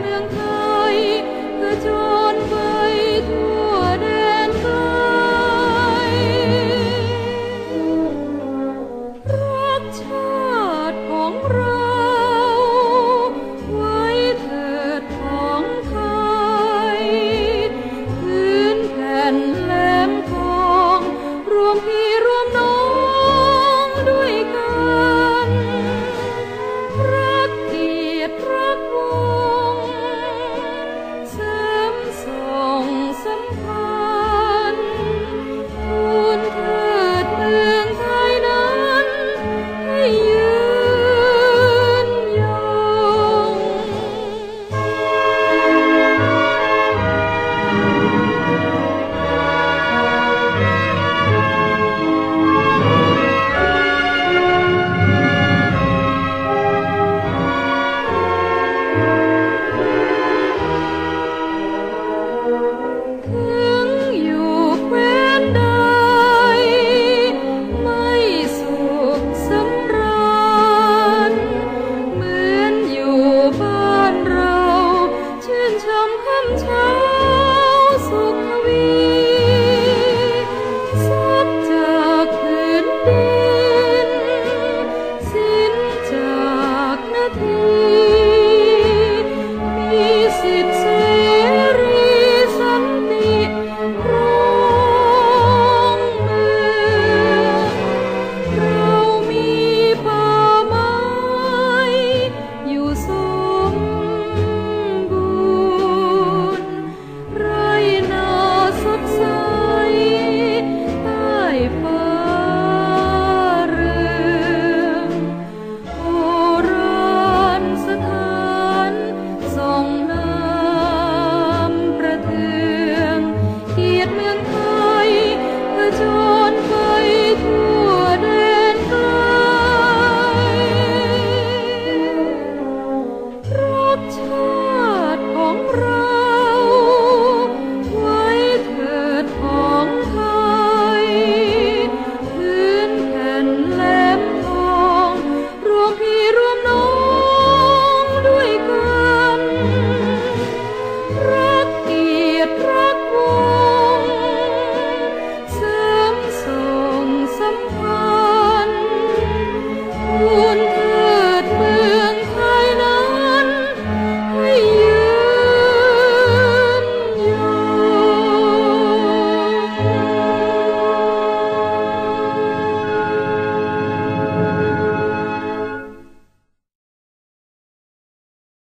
Edmonton.